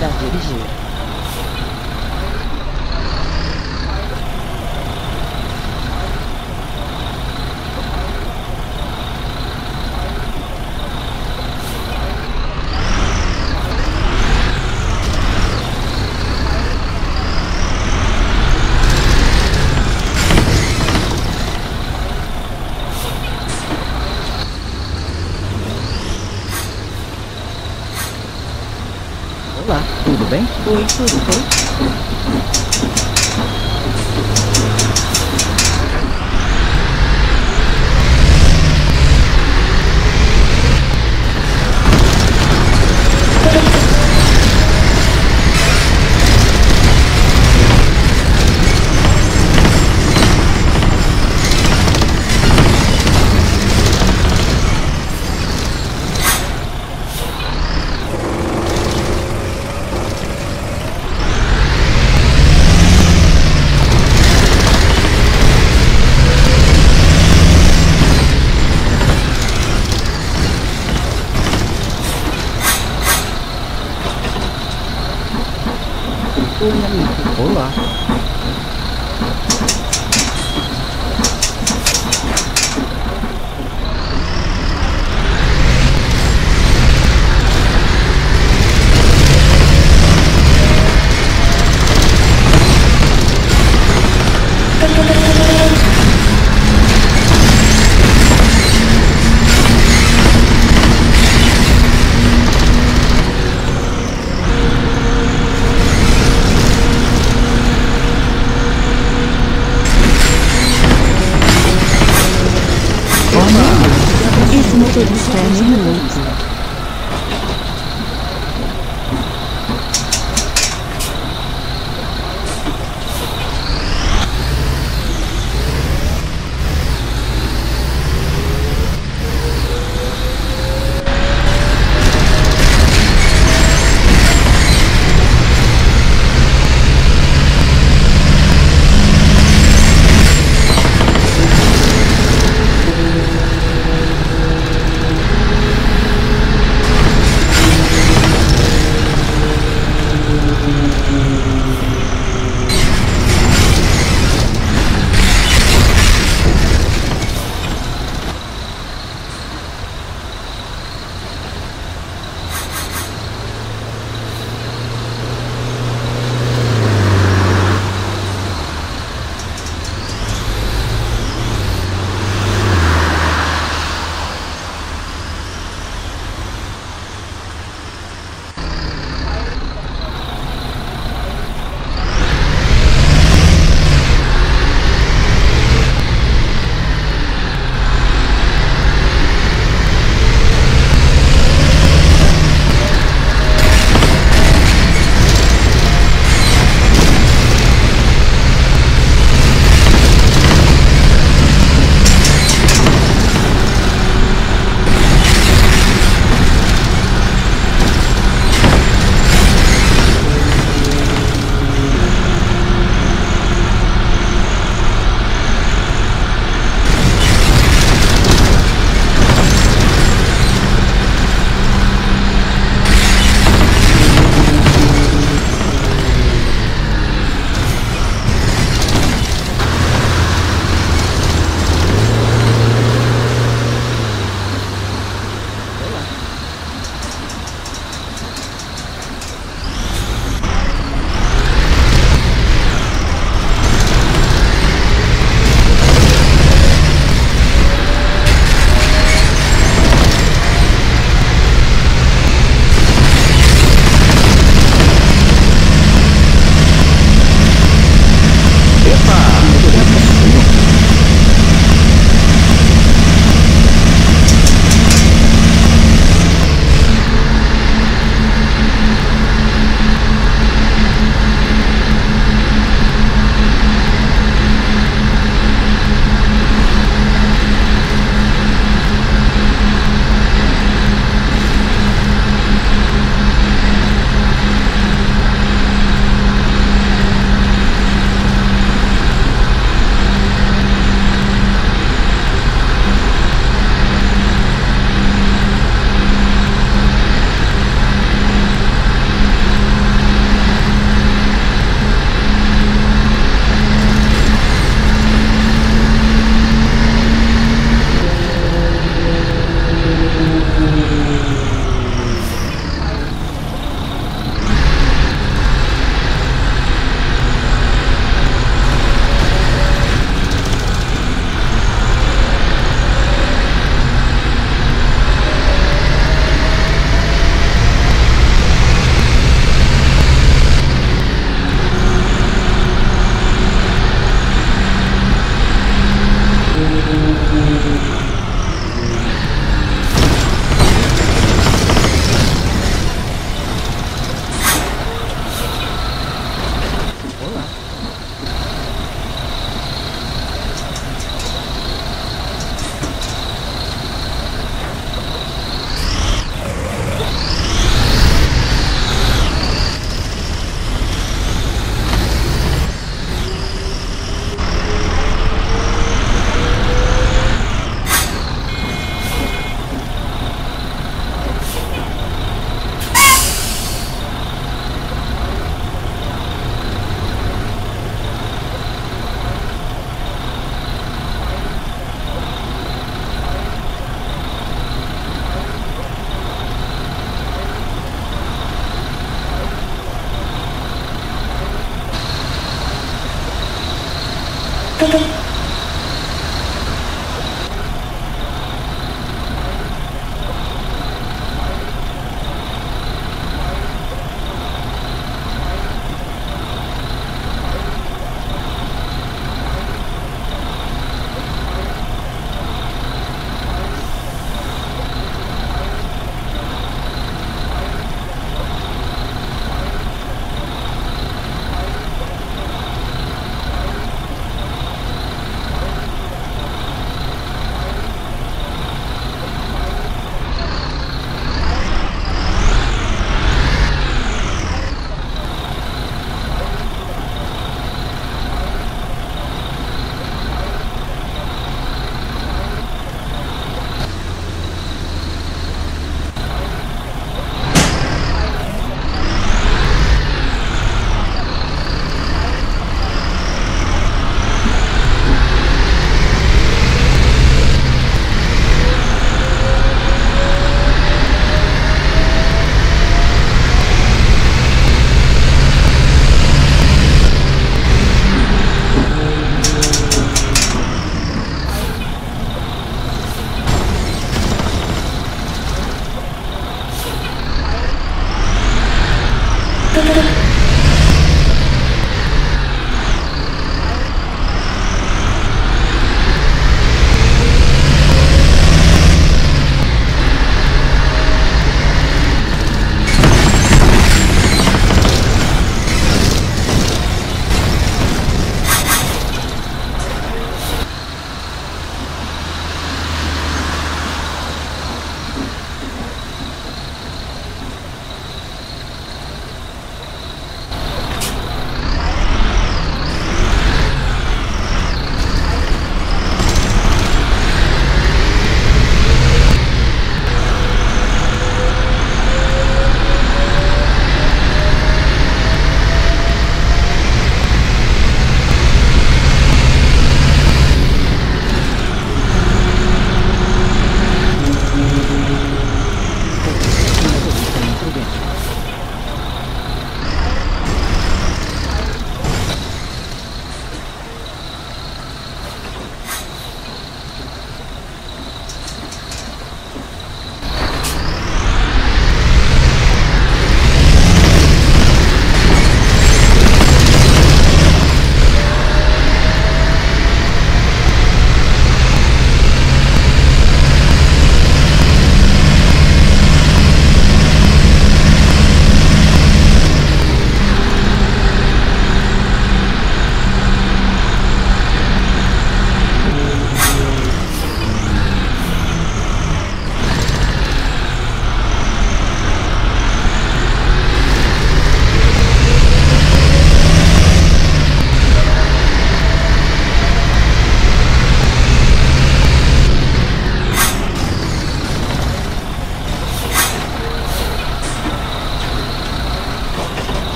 a dirigir. 이쁘고 Olá.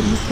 Good.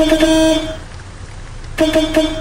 ププププププ